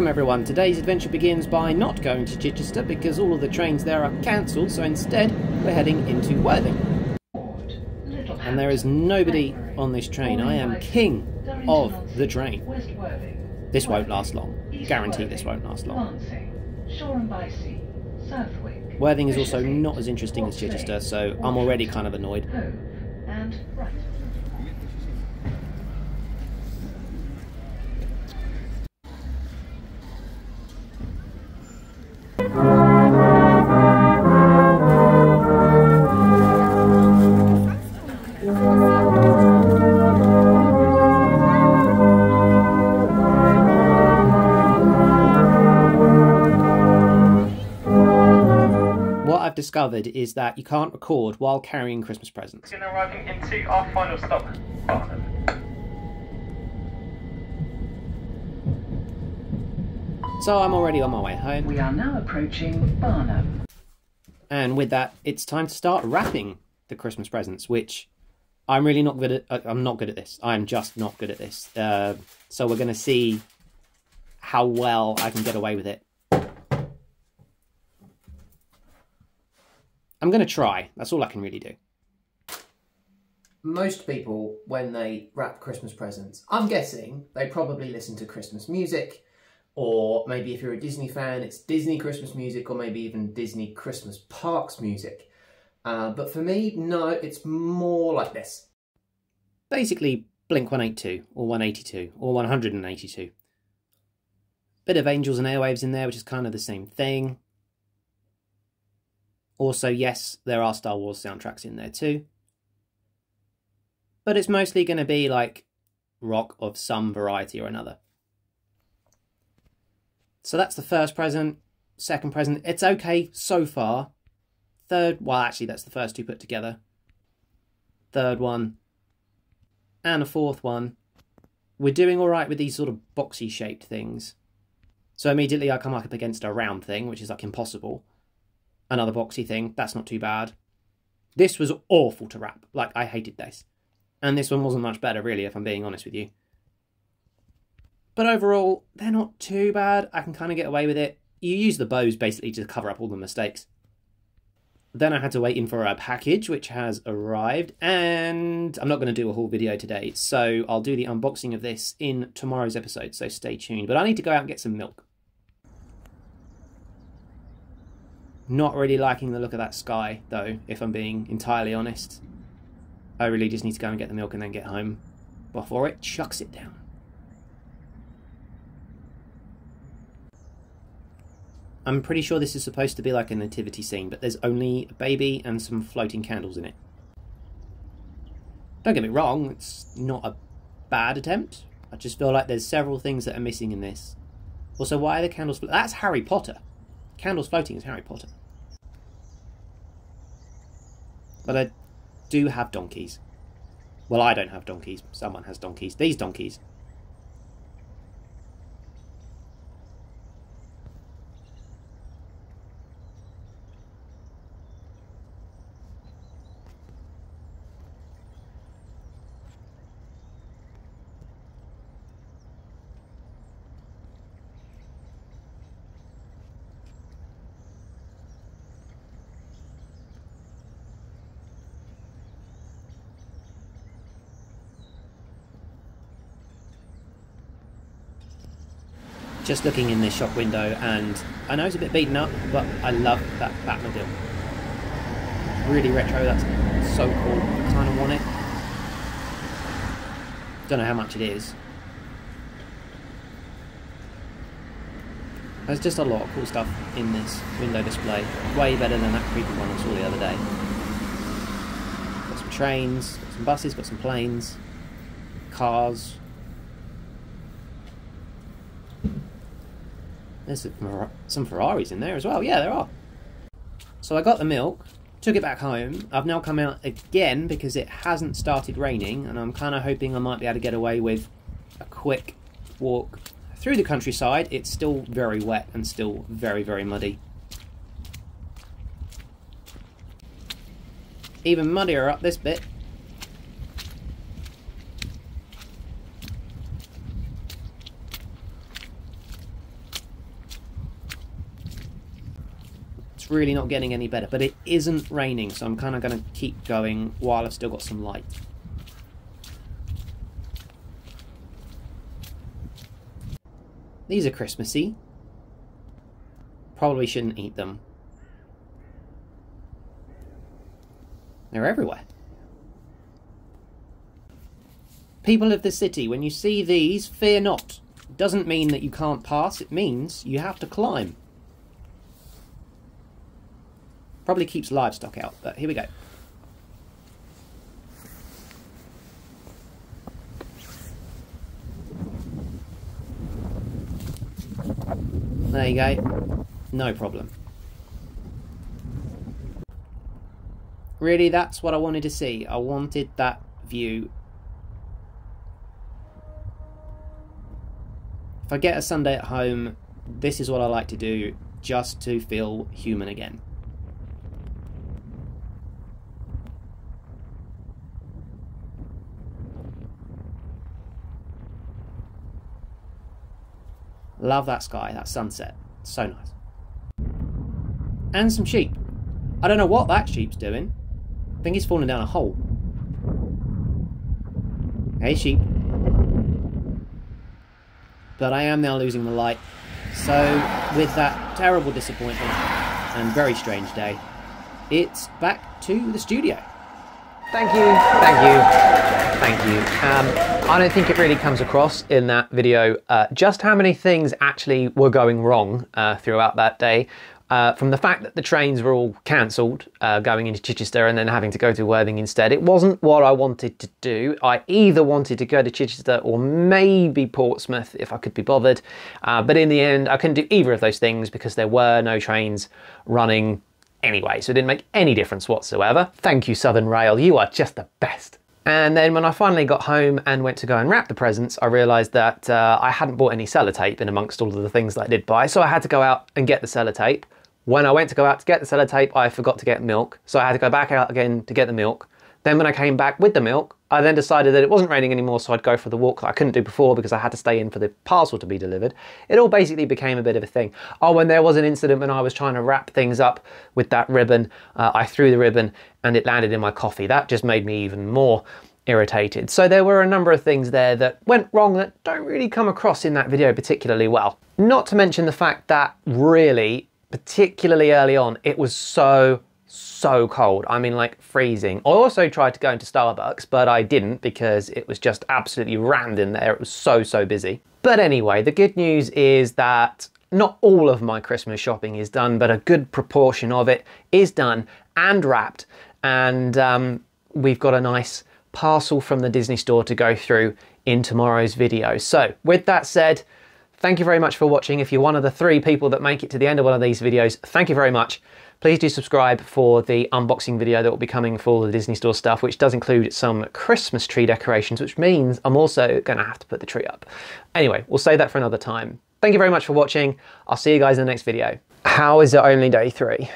Welcome everyone. Today's adventure begins by not going to Chichester because all of the trains there are cancelled, so instead we're heading into Worthing. And there is nobody on this train. I am king of the train. This won't last long. Guarantee this won't last long. Worthing is also not as interesting as Chichester, so I'm already kind of annoyed. Oh, I've discovered is that you can't record while carrying Christmas presents. We're arriving into our final stop, Barnham. So I'm already on my way home. We are now approaching Barnham. And with that, it's time to start wrapping the Christmas presents, which I'm really not good at. uh, I'm not good at this. I'm just not good at this. Uh, so we're going to see how well I can get away with it. I'm going to try. That's all I can really do. Most people, when they wrap Christmas presents, I'm guessing they probably listen to Christmas music, or maybe if you're a Disney fan, it's Disney Christmas music, or maybe even Disney Christmas Parks music. Uh, but for me, no, it's more like this. Basically, Blink 182, or 182, or 182. Bit of Angels and Airwaves in there, which is kind of the same thing. Also, yes, there are Star Wars soundtracks in there too. But it's mostly going to be like rock of some variety or another. So that's the first present. Second present, it's okay so far. Third, well, actually, that's the first two put together. Third one. And a fourth one. We're doing all right with these sort of boxy shaped things. So immediately I come up against a round thing, which is like impossible. Another boxy thing, that's not too bad. This was awful to wrap. Like, I hated this. And this one wasn't much better, really, if I'm being honest with you. But overall, they're not too bad. I can kind of get away with it. You use the bows basically to cover up all the mistakes. Then I had to wait in for a package which has arrived, and I'm not going to do a whole video today, so I'll do the unboxing of this in tomorrow's episode, so stay tuned. But I need to go out and get some milk. Not really liking the look of that sky, though, if I'm being entirely honest. I really just need to go and get the milk and then get home before it chucks it down. I'm pretty sure this is supposed to be like a nativity scene, but there's only a baby and some floating candles in it. Don't get me wrong, it's not a bad attempt. I just feel like there's several things that are missing in this. Also, why are the candles... That's Harry Potter. Candles floating is Harry Potter. But I do have donkeys. Well, I don't have donkeys. Someone has donkeys. These donkeys. Just looking in this shop window and I know it's a bit beaten up, but I love that Batmobile. Really retro, that's so cool. I kind of want it. Don't know how much it is. There's just a lot of cool stuff in this window display. Way better than that creepy one I saw the other day. Got some trains, got some buses, got some planes, cars, There's some Ferraris in there as well. Yeah, there are. So I got the milk, took it back home. I've now come out again because it hasn't started raining, and I'm kind of hoping I might be able to get away with a quick walk through the countryside. It's still very wet and still very, very muddy. Even muddier up this bit. It's really not getting any better. But it isn't raining, so I'm kind of going to keep going while I've still got some light. These are Christmassy. Probably shouldn't eat them. They're everywhere. People of the city, when you see these, fear not. It doesn't mean that you can't pass, it means you have to climb. Probably keeps livestock out, but here we go. There you go. No problem. Really, that's what I wanted to see. I wanted that view. If I get a Sunday at home, this is what I like to do just to feel human again. Love that sky, that sunset. So nice. And some sheep. I don't know what that sheep's doing. I think he's falling down a hole. Hey, sheep. But I am now losing the light. So, with that terrible disappointment and very strange day, it's back to the studio. Thank you, thank you, thank you. Um, I don't think it really comes across in that video uh, just how many things actually were going wrong uh, throughout that day. Uh, from the fact that the trains were all cancelled uh, going into Chichester and then having to go to Worthing instead, it wasn't what I wanted to do. I either wanted to go to Chichester or maybe Portsmouth if I could be bothered. Uh, but in the end, I couldn't do either of those things because there were no trains running anyway, so it didn't make any difference whatsoever. Thank you, Southern Rail, you are just the best. And then when I finally got home and went to go and wrap the presents, I realised that uh, I hadn't bought any sellotape in amongst all of the things that I did buy, so I had to go out and get the sellotape. When I went to go out to get the sellotape, I forgot to get milk, so I had to go back out again to get the milk. Then when I came back with the milk, I then decided that it wasn't raining anymore, so I'd go for the walk that I couldn't do before because I had to stay in for the parcel to be delivered. It all basically became a bit of a thing. Oh, and there was an incident when I was trying to wrap things up with that ribbon. Uh, I threw the ribbon and it landed in my coffee. That just made me even more irritated. So there were a number of things there that went wrong that don't really come across in that video particularly well. Not to mention the fact that really, particularly early on, it was so so cold. I mean, like freezing. I also tried to go into Starbucks, but I didn't because it was just absolutely rammed in there. It was so, so busy. But anyway, the good news is that not all of my Christmas shopping is done, but a good proportion of it is done and wrapped. And um, we've got a nice parcel from the Disney store to go through in tomorrow's video. So with that said, thank you very much for watching. If you're one of the three people that make it to the end of one of these videos, thank you very much. Please do subscribe for the unboxing video that will be coming for all the Disney Store stuff, which does include some Christmas tree decorations, which means I'm also going to have to put the tree up. Anyway, we'll save that for another time. Thank you very much for watching. I'll see you guys in the next video. How is it only day three?